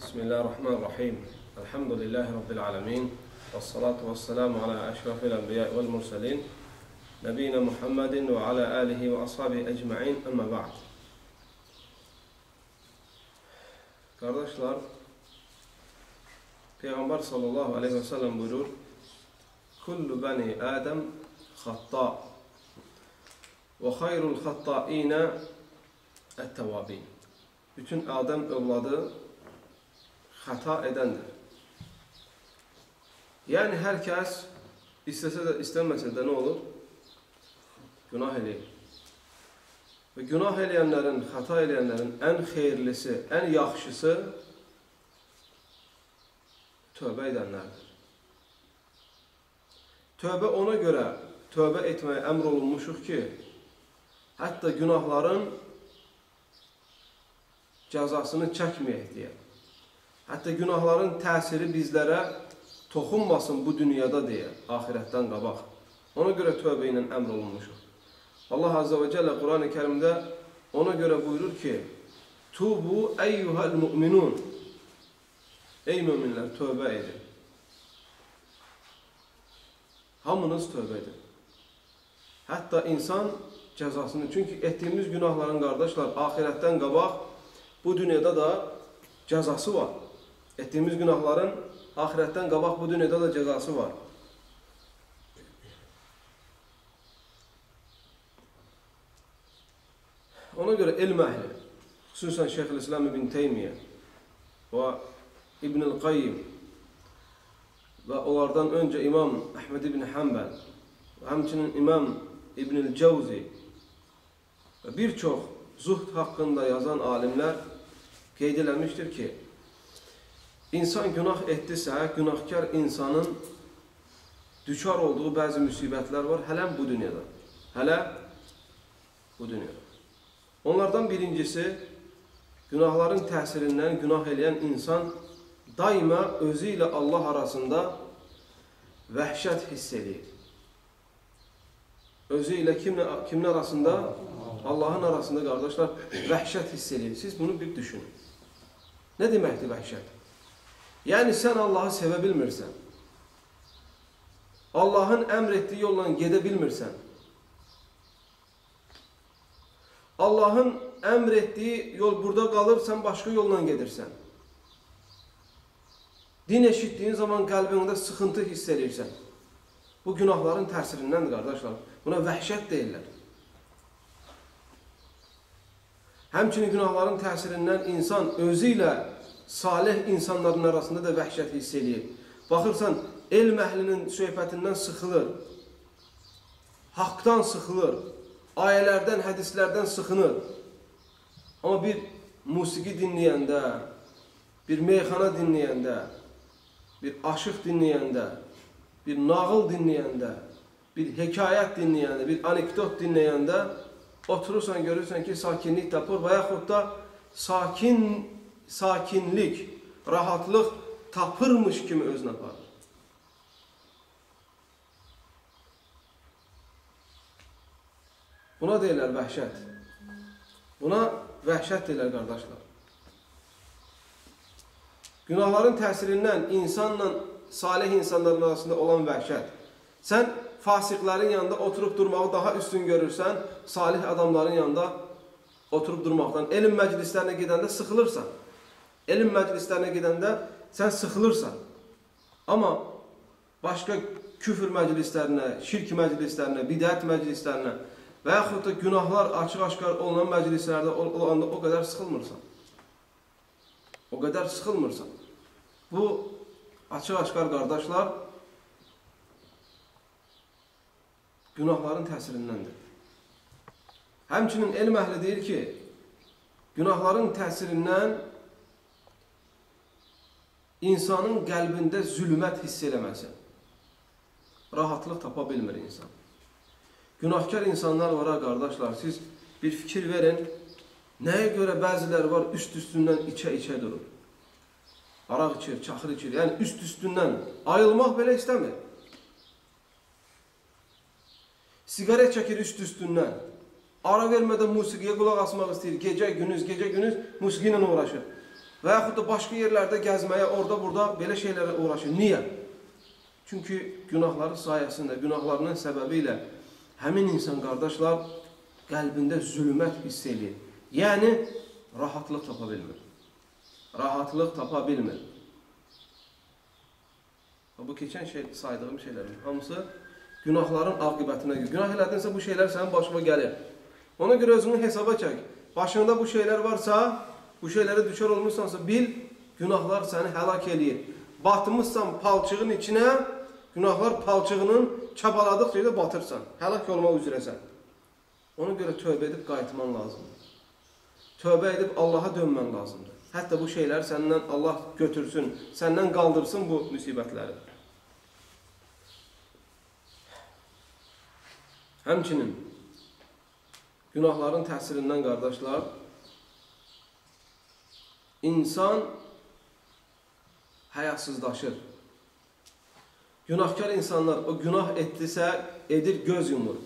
بسم الله الرحمن الرحيم الحمد لله رب العالمين والصلاة والسلام على أشرف الأنبياء والمرسلين نبينا محمد وعلى آله وأصحابه أجمعين أما بعد Kardeşler, Peygamber sallallahu aleyhi ve sellem buyurur, Kullu bani Adem hatta ve hayrul hattaine ettevabin. Bütün Adem evladı xəta edəndir. Yəni, hər kəs istəsə də, istəməsə də nə olur? Günah eləyir. Və günah eləyənlərin, xəta eləyənlərin ən xeyirlisi, ən yaxşısı tövbə edənlərdir. Tövbə ona görə tövbə etməyə əmr olunmuşuq ki, hətta günahların cəzasını çəkməyək deyə. Hətta günahların təsiri bizlərə toxunmasın bu dünyada deyə, ahirətdən qabaq. Ona görə tövbə ilə əmr olunmuşuq. Allah Azze və Cəllə Quran-ı kərimdə ona görə buyurur ki, Tubu əyyuhəl müminun Ey müminlər, tövbə edin. Hamınız tövbə edin. Hətta insan cəzasını, çünki etdiyimiz günahların qardaşlar, ahirətdən qabaq bu dünyada da cəzası var. Etdiyimiz günahların ahirətdən qabaq bu dünyada da cəzası var. Ona görə elm əhli, xüsusən Şeyx-i-İslam ibn Teymiyyə və İbn-i Qayyim və onlardan öncə İmam Əhməd ibn Həmbəl və həmçinin İmam İbn-i Cəvzi və bir çox zuhd haqqında yazan alimlər qeyd eləmişdir ki, insan günah etdisə, günahkar insanın düşar olduğu bəzi müsibətlər var, hələm bu dünyada. Hələ bu dünyada. Onlardan birincisi, günahların təsirindən günah eləyən insan daima özü ilə Allah arasında vəhşət hiss edir. Özü ilə kimlə, kimin arasında? Allahın arasında, qardaşlar, vəhşət hiss edir. Siz bunu bir düşünün. Nə deməkdir vəhşət? Yəni, sən Allahı sevə bilmirsən. Allahın əmr etdiyi yolla gedə bilmirsən. Allahın əmr etdiyi yol burada qalır, sən başqa yolla gedirsən. Din eşitdiyin zaman qəlbində sıxıntı hiss edirsən. Bu günahların təsirindəndir, qardaşlar. Buna vəhşət deyirlər. Həmçinin günahların təsirindən insan özü ilə salih insanların arasında da vəhşət hiss edir. Baxırsan, elm əhlinin söhbətindən sıxılır, haqdan sıxılır, ayələrdən, hədislərdən sıxınır. Amma bir musiqi dinləyəndə, bir meyxana dinləyəndə, bir aşıq dinləyəndə, bir nağıl dinləyəndə, bir hekayət dinləyəndə, bir anekdot dinləyəndə oturursan, görürsən ki, sakinlik tapır və yaxud da sakin, sakinlik, rahatlıq tapırmış kimi özünə aparır. Buna deyirlər vəhşət. Buna vəhşət deyirlər, qardaşlar. Günahların təsirindən insanla salih insanların arasında olan vəhşət. Sən fasiqlərin yanında oturub durmağı daha üstün görürsən, salih adamların yanında oturub durmaqdan. Elm məclislərinə gedəndə sıxılırsan. Elm məclislərinə gedəndə sən sıxılırsan. Amma başqa küfür məclislərinə, şirk məclislərinə, bidət məclislərinə və yaxud da günahlar açıq-aşkar olunan məclislərdə olanda o qədər sıxılmırsan. O qədər sıxılmırsan. Bu, açıq-aşkar qardaşlar, günahların təsirindəndir. Həmçinin elm əhli deyir ki, günahların təsirindən insanın qəlbində zülmət hiss eləməsi, rahatlıq tapa bilmir insan. Günahkar insanlar var ha, qardaşlar, siz bir fikir verin, nəyə görə bəzilər var üst-üstündən içə-içə durur. Araq içir, çaxır içir, yəni üst-üstündən ayılmaq belə istəmir. Sigaret çəkir üst-üstündən, ara vermədən musiqiyə qulaq asmaq istəyir, gecə, günüz, gecə, günüz musiqi ilə uğraşır. Və yaxud da başqa yerlərdə gəzməyə, orada-burada belə şeylərə uğraşır. Niyə? Çünki günahları sayəsində, günahlarının səbəbi ilə həmin insan qardaşlar qəlbində zülmət hiss edir. Yəni, rahatlıq tapa bilmir. Rahatlıq tapa bilmir. Bu keçən şey, saydığım şeylərin hamısı günahların aqibətinə görə. Günah elədinsə bu şeylər sənin başına gəlir. Ona görə özünü hesaba çək. Başında bu şeylər varsa, bu şeylərə düşər olmuşsansa bil, günahlar səni həlak eləyir. Batmışsan palçığın içinə, günahlar palçığının çabaladıqca da batırsan. Həlak olmaq üzrəsən. Ona görə tövbə edib qayıtman lazımdır. Tövbə edib Allaha dönmən lazımdır. Hətta bu şeyləri səndən Allah götürsün, səndən qaldırsın bu müsibətləri. Həmçinin günahların təsirindən qardaşlar, insan həyasızlaşır. Günahkar insanlar o günah etdisə, edir göz yumur.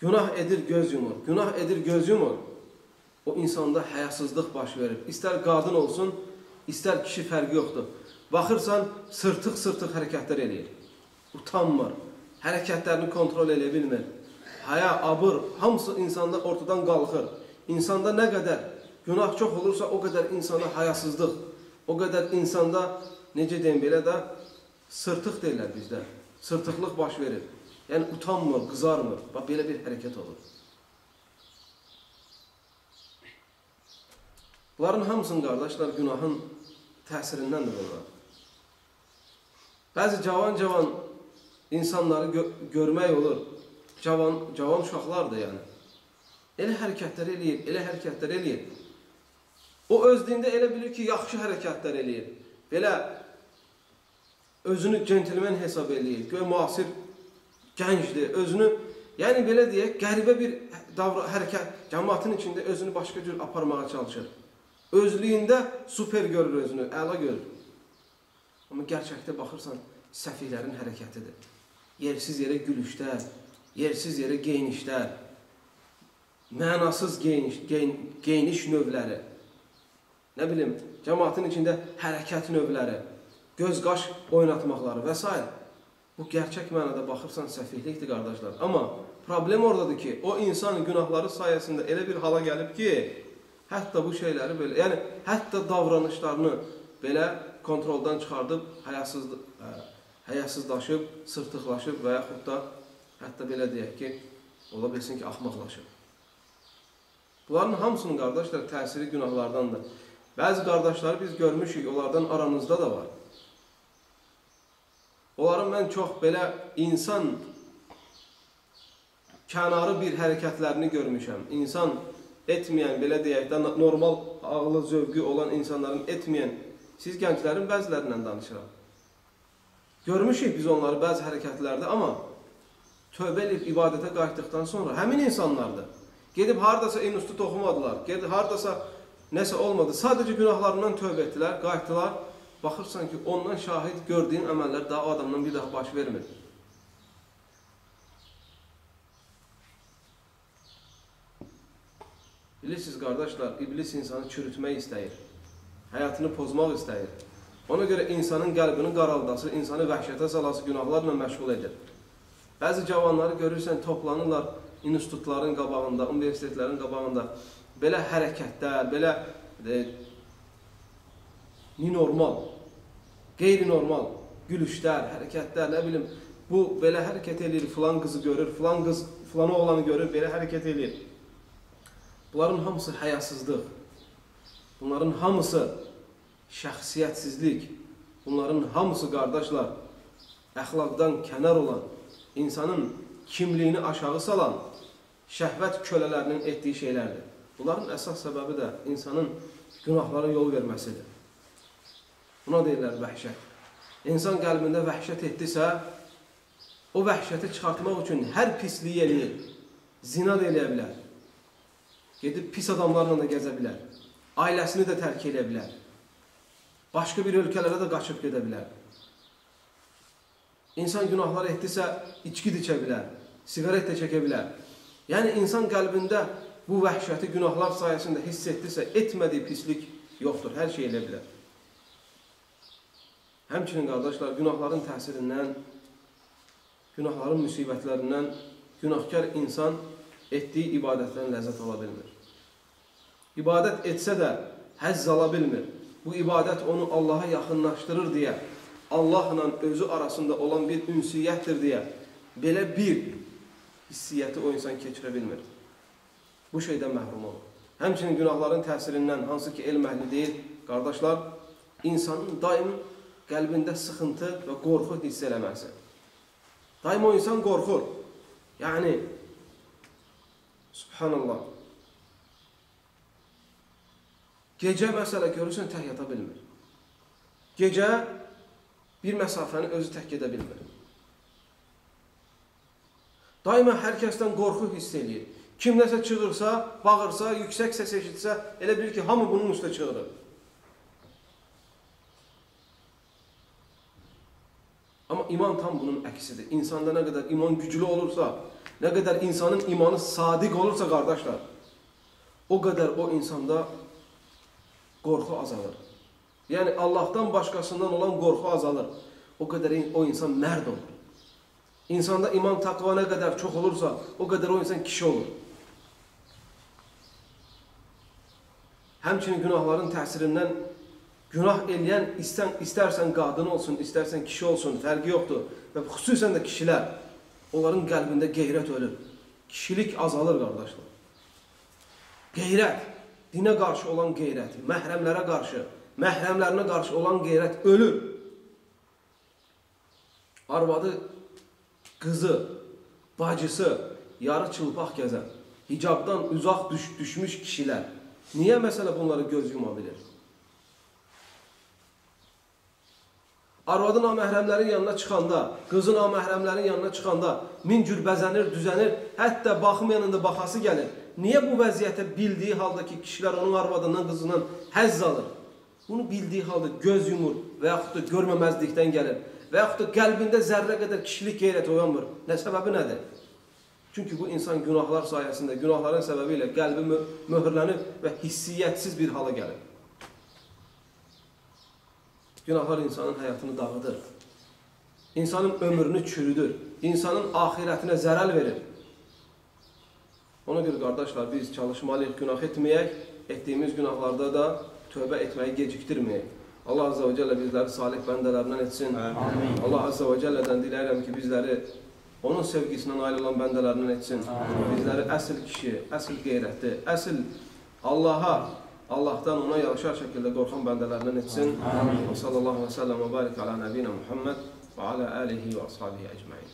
Günah edir göz yumur. Günah edir göz yumur. O insanda həyasızlıq baş verir. İstər qadın olsun, istər kişi fərqi yoxdur. Baxırsan, sırtıq-sırtıq hərəkətlər eləyir. Utanmır. Hərəkətlərini kontrol edə bilmir. Haya, abır, hamısı insanda ortadan qalxır. İnsanda nə qədər günah çox olursa, o qədər insanda hayasızlıq, o qədər insanda, necə deyim belə də, sırtıq deyirlər bizdə. Sırtıqlıq baş verir. Yəni, utanmır, qızarmır. Bax, belə bir hərəkət olur. Bunların hamısının qardaşlar günahın təsirindəndir bunlar. Bəzi cavan-cavan insanları gö görmək olur. Cavan, cavan uşaqlardır yəni. Elə hərəkətlər eləyir, elə hərəkətlər eləyir. O özlüyündə elə bilir ki, yaxşı hərəkətlər eləyir. Belə özünü centilmen hesab eləyir. Göy müasir gəncdir, özünü, yəni belə deyək, qəribə bir davra, hərəkət, cəmatın içində özünü başqa cür aparmağa çalışır. Özlüyündə super görür özünü, əla görür. Amma gerçəkdə baxırsan, səfihlərin hərəkətidir. Yersiz yerə gülüşlər, yersiz yerə geyinişlər, mənasız geyiniş, geyin, geyiniş növləri, nə bilim, cəmatın içində hərəkət növləri, göz-qaş oynatmaqları və s. Bu gerçək mənada baxırsan səfihlikdir, qardaşlar. Amma problem oradadır ki, o insan günahları sayəsində elə bir hala gəlib ki, hətta bu şeyləri belə, yəni hətta davranışlarını belə kontroldan çıxardıb, həyasız, hə, həyasızlaşıb, sırtıqlaşıb və yaxud da hətta belə deyək ki, ola bilsin ki, axmaqlaşıb. Bunların hamısının qardaşlar təsiri günahlardandır. Bəzi qardaşları biz görmüşük, onlardan aranızda da var. Onların mən çox belə insan kənarı bir hərəkətlərini görmüşəm. İnsan etməyən, belə deyək də, normal ağlı, zövqü olan insanların etməyən, siz gənclərin bəzilərindən danışıram. Görmüşük biz onları bəzi hərəkətlərdə, amma tövbə edib ibadətə qayıtdıqdan sonra həmin insanlardır. Gedib haradasa institut oxumadılar, gedib haradasa nəsə olmadı, sadəcə günahlarından tövbə etdilər, qayıtdılar, baxırsan ki, ondan şahid gördüyün əməllər daha o adamdan bir daha baş vermir. Bilirsiniz, qardaşlar, iblis insanı çürütmək istəyir. Həyatını pozmaq istəyir. Ona görə insanın qəlbini qaraldası, insanı vəhşətə salası günahlarla məşğul edir. Bəzi cavanları görürsən, toplanırlar institutların qabağında, universitetlərin qabağında. Belə hərəkətlər, belə e, normal, qeyri-normal gülüşlər, hərəkətlər, nə bilim, bu belə hərəkət edir, filan qızı görür, filan qız filan oğlanı görür, belə hərəkət edir. Bunların hamısı həyasızlıq. Bunların hamısı şəxsiyyətsizlik. Bunların hamısı qardaşlar əxlaqdan kənar olan, insanın kimliyini aşağı salan şəhvət kölələrinin etdiyi şeylərdir. Bunların əsas səbəbi də insanın günahlara yol verməsidir. Buna deyirlər vəhşət. İnsan qəlbində vəhşət etdisə, o vəhşəti çıxartmaq üçün hər pisliyi eləyir. Zina da eləyə bilər. Gedib pis adamlarla da gəzə bilər. Ailəsini də tərk edə bilər. Başqa bir ölkələrə də qaçıb gedə bilər. İnsan günahlar etdisə, içki də içə bilər, sigaret də çəkə bilər. Yəni, insan qəlbində bu vəhşəti günahlar sayəsində hiss etdirsə, etmədiyi pislik yoxdur, hər şey elə bilər. Həmçinin qardaşlar, günahların təsirindən, günahların müsibətlərindən günahkar insan etdiyi ibadətdən ləzzət ala bilmir. İbadət etsə də həzz ala bilmir. Bu ibadət onu Allaha yaxınlaşdırır deyə, Allahla özü arasında olan bir ünsiyyətdir deyə, belə bir hissiyyəti o insan keçirə bilmir. Bu şeydən məhrum olur. Həmçinin günahların təsirindən, hansı ki elm əhli deyil, qardaşlar, insanın daim qəlbində sıxıntı və qorxu hiss eləməsi. Daim o insan qorxur. Yəni, subhanallah, gecə məsələ görürsən, tək yata bilmir. Gecə bir məsafəni özü tək gedə bilmir. Daima hər kəsdən qorxu hiss eləyir. Kim nəsə çığırsa, bağırsa, yüksək səs eşitsə, elə bilir ki, hamı bunun üstə çığırır. Amma iman tam bunun əksidir. İnsanda nə qədər iman güclü olursa, nə qədər insanın imanı sadiq olursa, qardaşlar, o qədər o insanda qorxu azalır. Yəni, Allahdan başqasından olan qorxu azalır. O qədər o insan mərd olur. İnsanda iman taqva nə qədər çox olursa, o qədər o insan kişi olur. Həmçinin günahların təsirindən günah eləyən istən, istərsən qadın olsun, istərsən kişi olsun, fərqi yoxdur. Və xüsusən də kişilər, onların qəlbində qeyrət ölür. Kişilik azalır, qardaşlar. Qeyrət, dinə qarşı olan qeyrət, məhrəmlərə qarşı, məhrəmlərinə qarşı olan qeyrət ölür. Arvadı, qızı, bacısı, yarı çılpaq gəzən, hicabdan uzaq düş düşmüş kişilər, Niyə məsələ bunları göz yuma bilir? Arvadı naməhrəmlərin yanına çıxanda, qızı naməhrəmlərin yanına çıxanda min cür bəzənir, düzənir, hətta baxım yanında baxası gəlir. Niyə bu vəziyyətə bildiyi halda ki, kişilər onun arvadından, qızından həzz alır? Bunu bildiyi halda göz yumur və yaxud da görməməzlikdən gəlir və yaxud da qəlbində zərrə qədər kişilik qeyrət oyanmır. Nə səbəbi nədir? Çünki bu insan günahlar sayəsində, günahların səbəbi ilə qəlbi möhürlənib və hissiyyətsiz bir hala gəlir. Günahlar insanın həyatını dağıdır. İnsanın ömrünü çürüdür. İnsanın ahirətinə zərəl verir. Ona görə qardaşlar, biz çalışmalıyıq, günah etməyək, etdiyimiz günahlarda da tövbə etməyi gecikdirməyək. Allah Azze və Cəllə bizləri salih bəndələrindən etsin. Amin. Allah Azze və Cəllədən diləyirəm ki, bizləri onun sevgisinə nail olan bəndələrindən etsin. Bizləri əsl kişi, əsl qeyrətli, əsl Allaha, Allahdan ona yalışar şəkildə qorxan bəndələrindən etsin. Və sallallahu və səlləm və barik alə nəbinə Muhammed və alə əlihi və ashabihi əcməin.